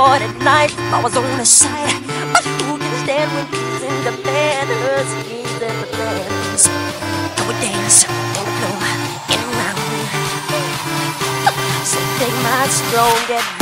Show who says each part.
Speaker 1: at night I was on the side. But who can stand when he's in the bed? Hers, he's in the plans. I would dance? Don't know. So take my strong and.